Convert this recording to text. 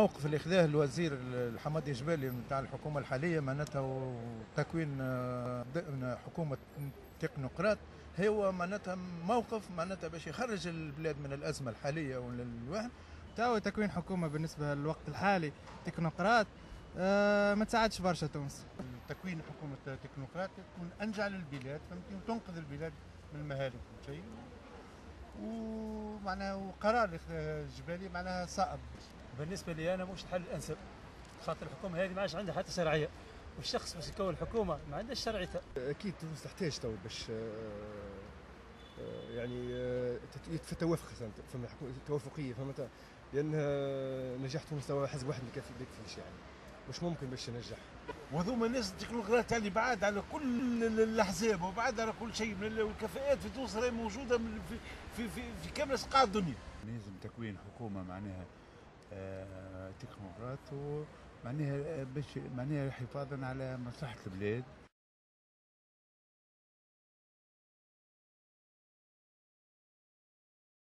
الموقف اللي خذاه الوزير حمادي جبالي نتاع الحكومة الحالية معناتها تكوين آه، حكومة تكنوقراط هو معناتها موقف معناتها باش يخرج البلاد من الأزمة الحالية والواحد تو تكوين حكومة بالنسبة للوقت الحالي تكنوقراط أه ما تساعدش برشا تونس. تكوين حكومة تكنوقراط تكون أنجع للبلاد فهمتني؟ وتنقذ البلاد من المهالك شيء ومعناها وقرار الجبالي معناها صعب بالنسبة لي أنا مش الحل الانسب خاطر الحكومة هذه ما عادش عندها حتى شرعية. والشخص باش يكون الحكومة ما عندهاش شرعيتها أكيد تونس تحتاج تو باش يعني فما توافق فما توافقية فهمت؟ لأن نجاح تونس تو حزب واحد ما يكفيش يعني؟ مش ممكن باش ينجح. وهذوما الناس التكنوقراط اللي بعاد على كل الأحزاب وبعد على كل شيء من الكفاءات في تونس راهي موجودة في في في, في كامل أسقاط الدنيا. لازم تكوين حكومة معناها آه تكنوقراط ومعناها باش معناها حفاظا على مصلحة البلاد.